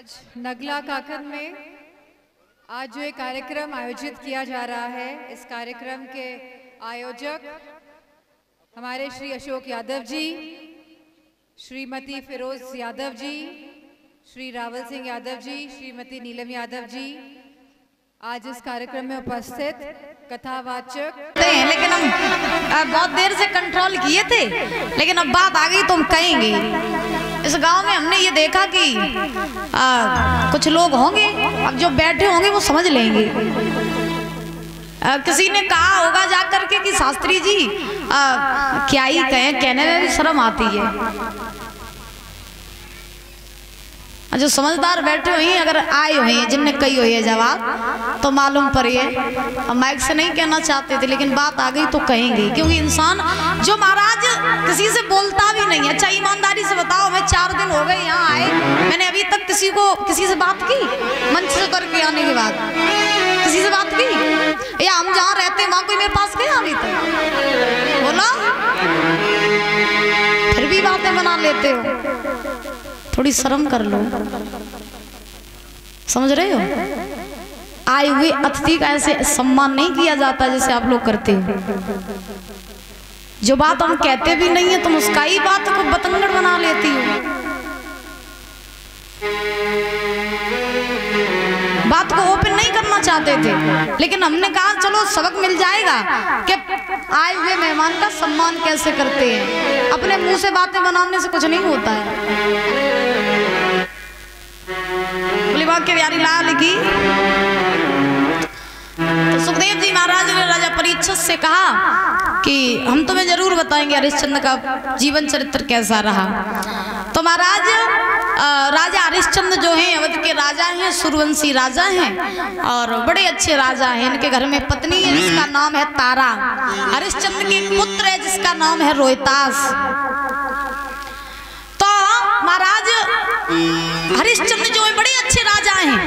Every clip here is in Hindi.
आज नगला काकन में आज जो एक कार्यक्रम आयोजित किया जा रहा है, इस कार्यक्रम के आयोजक हमारे श्री अशोक यादव जी, श्रीमती फिरोज यादव जी, श्री रावल सिंह यादव जी, श्रीमती नीलम यादव जी, आज इस कार्यक्रम में उपस्थित कथावाचक। लेकिन हम बहुत देर से कंट्रोल किए थे, लेकिन अब बात आ गई तो हम कहेंगे। इस गाँव में हमने ये देखा कि आ, कुछ लोग होंगे अब जो बैठे होंगे वो समझ लेंगे। आ, किसी ने कहा होगा जा करके कि शास्त्री जी आ, क्या ही कहें कहने में भी शर्म आती है। जो समझदार बैठे हुए हैं, अगर आए हुए हैं, जिनने कही हुई है जवाब तो मालूम पड़ी है हम माइक से नहीं कहना चाहते थे, लेकिन बात आ गई तो कहेंगे, क्योंकि इंसान जो महाराज किसी से बोलता भी नहीं है। अच्छा ईमानदारी से बताओ हमें चार दिन हो गए यहाँ आए, मैंने अभी तक किसी को, किसी से बात की? मंच से करके आने के बाद। किसी से बात की? या हम जहाँ रहते हैं, वहाँ कोई मेरे पास गया अभी तक? बोला? फिर भी बातें बना लेते हो। थोड़ी शर्म कर लो। समझ रहे हो? आए हुए अतिथि का ऐसे सम्मान नहीं किया जाता जैसे आप लोग करते हो। जो बात हम कहते भी नहीं है, तुम उसका ही बात को बतंगड़ बना लेती हो। बात को ओपन नहीं करना चाहते थे। लेकिन हमने कहा, चलो, सबक मिल जाएगा कि आए हुए मेहमान का सम्मान कैसे करते हैं? अपने मुँह से बातें बनाने से कुछ नहीं होता है। के प्यारी लाल की। तो सुखदेव जी महाराज ने राजा परीक्षित से कहा कि हम तुम्हें ज़रूर बताएँगे हरिश्चंद्र का जीवन चरित्र कैसा रहा। तो महाराज राजा हरिश्चंद्र जो हैं, अवध के राजा हैं, सूर्यवंशी राजा हैं, और बड़े अच्छे राजा हैं। इनके घर में पत्नी है, जिसका नाम है तारा। हरिश्चंद्र के पुत्र है, जिसका नाम है रोहितास। तो महाराज, हरिश्चंद्र जो बड़े अच्छे राजा हैं।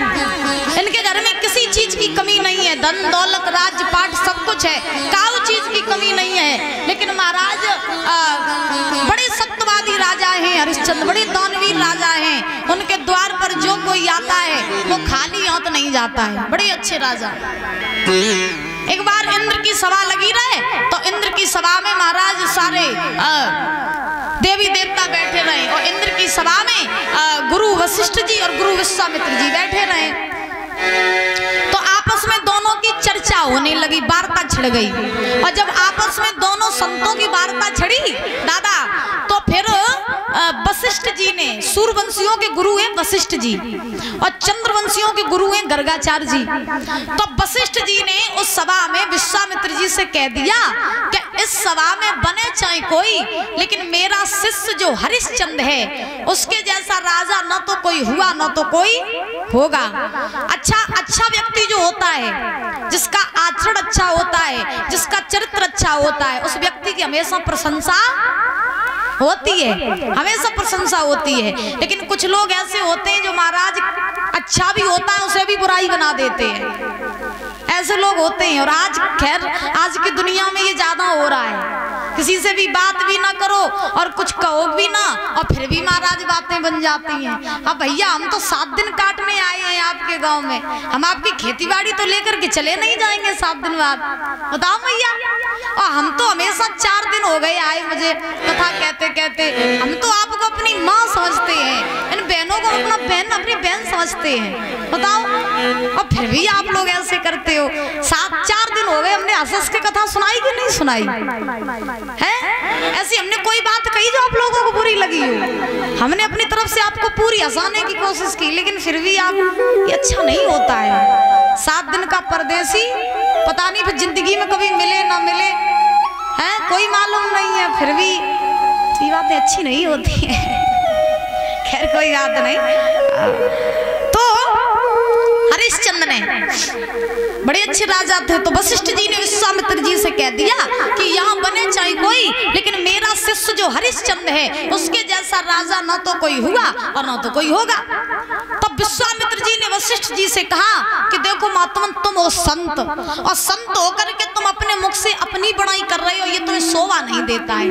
इनके घर में किसी चीज़ की कमी नहीं है। धन, दौलत, राज पाठ सब कुछ है। काउ चीज़ की कमी नहीं है। लेकिन महाराज बड़े सत्यवादी राजा हैं, हरिश्चंद्र। बड़े दानवीर राजा हैं। उनके द्वार पर जो कोई आता है, वो खाली हाथ नहीं जाता है। बड़े अच्छे राजा। एक बार इंद्र की सभा लगी रहे तो इंद्र की सभा में महाराज सारे आ, देवी देवता बैठे रहे और इंद्र की सभा में आ, गुरु वशिष्ठ जी और गुरु विश्वामित्र जी बैठे रहे। तो आपस में दोनों की चर्चा होने लगी वार्ता छिड़ गई। और जब आपस में दोनों संतों की वार्ता छिड़ी दादा वशिष्ठ जी ने सूर्यवंशियों के गुरु हैं वशिष्ठ जी और चंद्रवंशियों के गुरु हैं गर्गाचार्य जी। तो वशिष्ठ जी ने उस सभा में विश्वामित्र जी से कह दिया कि इस सभा में बने चाहे कोई, लेकिन मेरा शिष्य जो हरिश्चंद्र है, उसके जैसा राजा न तो कोई हुआ, न तो कोई होगा। अच्छा अच्छा व्यक्ति जो होता है, जिसका आचरण अच्छा होता है, जिसका चरित्र अच्छा होता है, उस व्यक्ति की हमेशा प्रशंसा होती है। हमेशा प्रशंसा होती है। लेकिन कुछ लोग ऐसे होते हैं जो महाराज अच्छा भी होता है, उसे भी बुराई बना देते हैं। ऐसे लोग होते हैं और आज, खैर, आज की दुनिया में ये ज़्यादा हो रहा है। किसी से भी बात भी ना करो और कुछ कहो भी ना, और फिर भी महाराज बातें बन जाती हैं। अब भैया, हम तो सात दिन काटने आए हैं आपके गाँव में। हम आपकी खेती बाड़ी तो लेकर के चले नहीं जाएँगे सात दिन बाद। बताओ भैया। और हम तो हमेशा चार दिन हो गए आए मुझे। कथा कहते कहते हम तो आपको अपनी माँ समझते हैं। को अपना बहन अपनी बहन समझते हैं। बताओ और फिर भी आप लोग ऐसे करते हो? सात चार दिन हो गए हमने हंस के कथा सुनाई कि नहीं सुनाई? है? ऐसी हमने कोई बात कही जो आप लोगों को बुरी लगी हो? हमने अपनी तरफ़ से आपको पूरी हंसाने की कोशिश की लेकिन फिर भी आप ये अच्छा नहीं होता है। सात दिन का परदेसी पता नहीं फिर ज़िंदगी में कभी मिले ना मिले। हैं? कोई मालूम नहीं है फिर भी ये बातें अच्छी नहीं होती है। खैर, कोई बात नहीं। तो हरिश्चंद्र ने बड़े अच्छे राजा थे तो वशिष्ठ जी ने विश्वामित्र जी से कह दिया कि यहाँ बने चाहे कोई, लेकिन मेरा शिष्य जो हरिश्चंद्र है, उसके जैसा राजा न तो कोई हुआ और न तो कोई होगा। तब विश्वामित्र जी ने वशिष्ठ जी से कहा कि देखो महात्मा तुम हो संत, और संत होकर के तुम अपने मुख से अपनी बड़ाई कर रहे हो, ये तुम्हें शोभा नहीं देता है।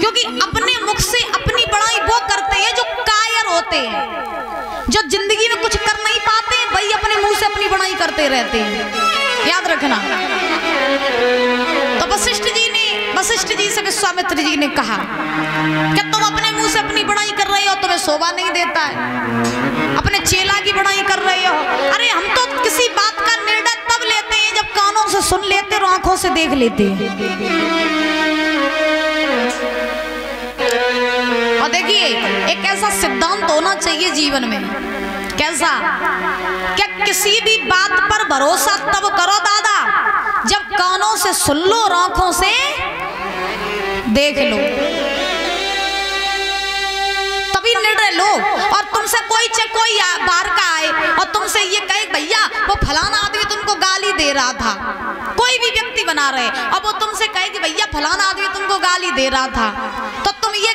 क्योंकि अपने मुख से अपनी बड़ाई वो करते हैं, जो कायर होते हैं। जो ज़िंदगी में कुछ कर नहीं पाते हैं, वही अपने मुँह से अपनी बनाई करते रहते हैं। याद रखना। तो वशिष्ठ जी ने, वशिष्ठ जी से विश्वामित्र जी ने कहा कि तुम अपने मुँह से अपनी बनाई कर रहे हो, तुम्हें शोभा नहीं देता है। अपने चेला की बनाई कर रहे हो। अरे, हम तो किसी बात का निर्णय तब लेते हैं जब कानों से सुन लेते और आँखों से देख लेते हैं। और देखिए एक ऐसा सिद्धांत होना चाहिए जीवन में। कैसा? क्या किसी भी बात पर भरोसा तब करो दादा, जब कानों से सुन लो और आँखों से देख लो। तभी निर्णय लो और तुमसे कोई कोई बाहर का आए और तुमसे ये कहे, भैया, वो फलाना आदमी तुमको गाली दे रहा था। कोई भी व्यक्ति बना रहे अब वो तुमसे कहे कि, भैया, फलाना आदमी तुमको गाली दे रहा था। तो तुम ये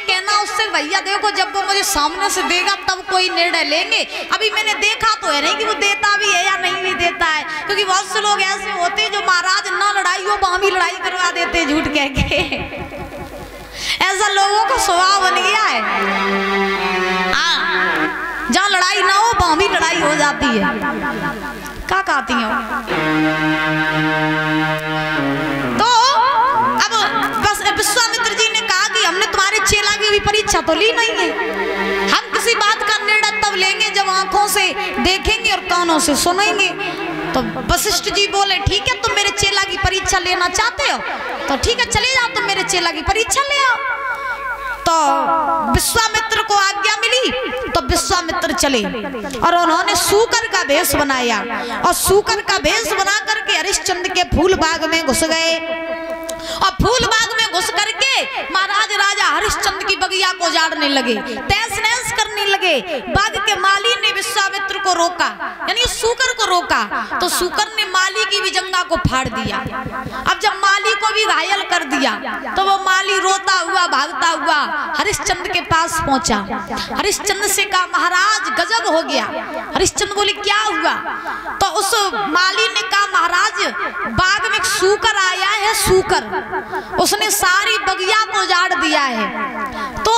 भैया देखो जब वो मुझे सामने से देगा तब कोई निर्णय लेंगे। अभी मैंने देखा तो है नहीं कि वो देता भी है या नहीं भी देता है क्योंकि बहुत से लोग ऐसे होते हैं जो महाराज ना लड़ाई हो भी लड़ाई करवा देते झूठ कह के। ऐसा लोगों का स्वभाव बन गया है। हाँ, जहाँ लड़ाई ना हो भी लड़ाई हो जाती है। क्या कहती हो? परीक्षा तो ली नहीं है। हम किसी बात का निर्णय तब लेंगे जब आँखों से देखेंगे और कानों से सुनेंगे। तो वशिष्ठ जी बोले, ठीक है, तुम मेरे चेला की परीक्षा लेना चाहते हो? तो ठीक है, चले जाओ, तुम मेरे चेला की परीक्षा ले आओ। तो विश्वामित्र को आज्ञा मिली तो विश्वामित्र चले। और उन्होंने सूकर का भेष बनाया। और सूकर का भेष बना करके हरिश्चंद्र के फूल बाग में घुस गए। और फूल बाग में घुस करके महाराज राजा हरिश्चंद्र की बगिया को जाड़ने लगे तैस नैस करने लगे। बाग के माली ने विश्वामित्र को रोका, यानी सूकर को रोका। तो सूकर ने माली की भी जंगा को फाड़ दिया। अब जब माली को भी घायल दिया। तो वो माली रोता हुआ, भागता हुआ हरिश्चंद्र के पास पहुँचा। हरिश्चंद्र से कहा, महाराज, गजब हो गया। हरिश्चंद्र बोले, क्या हुआ? तो उस माली ने कहा, महाराज, बाग में एक सूकर आया है, सूकर। उसने सारी बगिया को उजाड़ दिया है। तो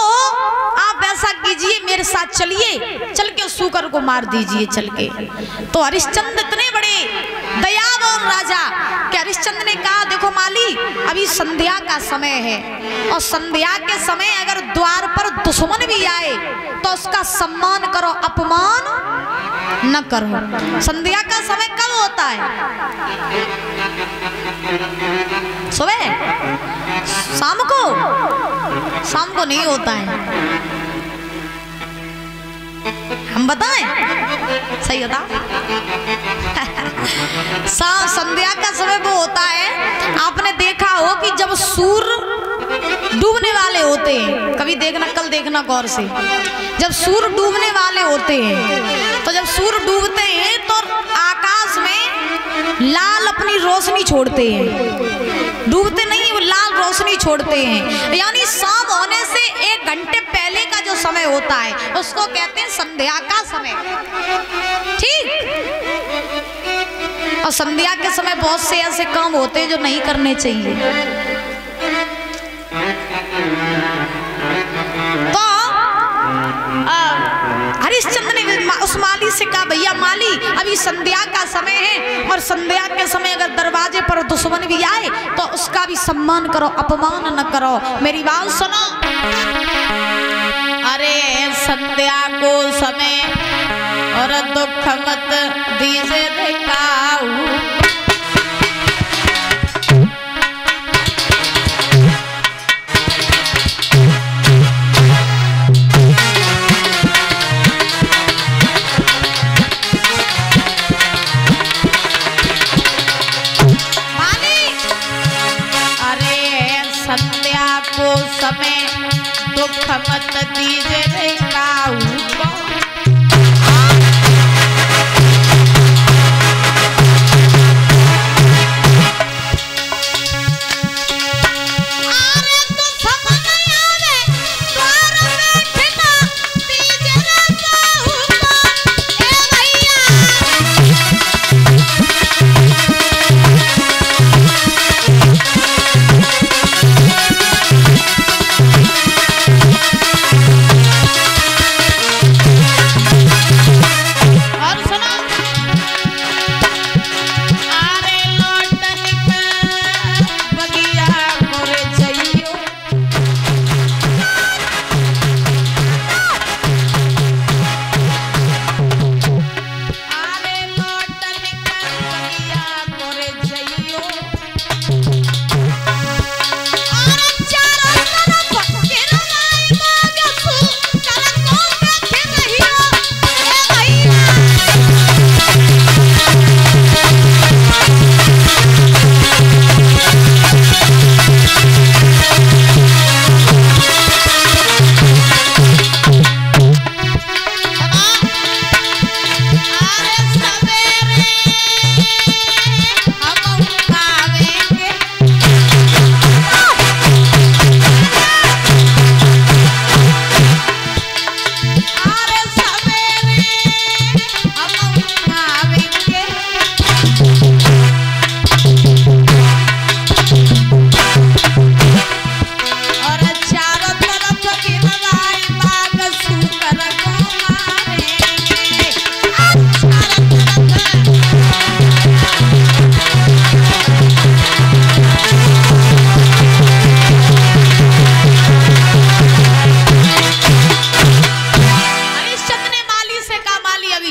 आप ऐसा कीजिए, मेरे साथ चलिए। चल के सूकर को मार दीजिए, चल के। तो हरिश्चंद्र इतने बड़े दयावान राजा कि हरिश्चंद्र ने कहा, देखो माली, अभी संध्या का समय है और संध्या के समय अगर द्वार पर दुश्मन भी आए तो उसका सम्मान करो, अपमान न करो। संध्या का समय कब होता है? सुबह? शाम को? शाम को नहीं होता है। हम बताएँ? सही होता? संध्या का समय वो होता है, आपने देखा हो कि जब सूर्य डूबने वाले होते हैं, कभी देखना, कल देखना गौर से, जब सूर्य डूबने वाले होते हैं तो जब सूर्य डूबते हैं तो आकाश में लाल अपनी रोशनी छोड़ते हैं, डूबते नहीं लाल रोशनी छोड़ते हैं। यानी सांप होने से एक घंटे पहले का जो समय होता है, उसको कहते हैं संध्या का समय। ठीक? और संध्या के समय बहुत से ऐसे काम होते हैं जो नहीं करने चाहिए। माली से कहा, भैया माली, अभी संध्या का समय है और संध्या के समय अगर दरवाजे पर दुश्मन भी आए तो उसका भी सम्मान करो, अपमान न करो। मेरी बात सुनो। अरे संध्या को समय और दुख मत दीजे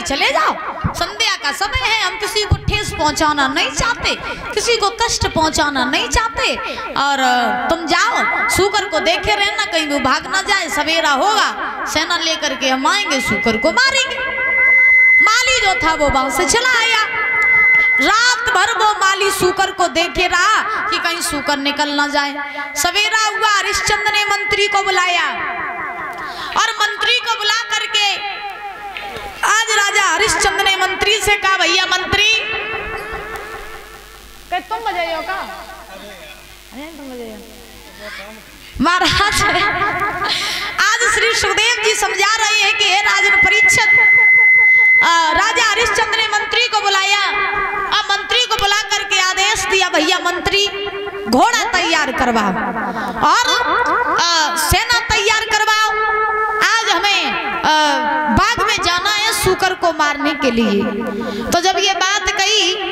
चले जाओ। संध्या का समय है, हम किसी को ठेस पहुंचाना नहीं चाहते, किसी को कष्ट पहुंचाना नहीं चाहते। और तुम जाओ सुकर को देखे रहना, कहीं वो भाग ना जाए, सवेरा होगा, सेना लेकर के हम आएँगे सुकर को मारेंगे। माली जो था, वो वहाँ से चला आया। रात भर वो माली सुकर को देखे रहा कि कहीं सुकर निकल ना जाए। सवेरा हुआ हरिश्चंद्र ने मंत्री को बुलाया। और मंत्री को बुला करके आज राजा हरिश्चंद्र ने मंत्री से कहा भैया मंत्री कहे, तुम बजाइयो का अरे, तुम बजाइयो। महाराज आज श्री सुखदेव जी समझा रहे हैं कि हे राजन परीक्षित राजा हरिश्चंद्र ने मंत्री को बुलाया। और मंत्री को बुला करके आदेश दिया भैया मंत्री घोड़ा तैयार करवाओ और अ, सेना तैयार करवाओ। आज हमें अ, मारने के लिए। तो जब ये बात कही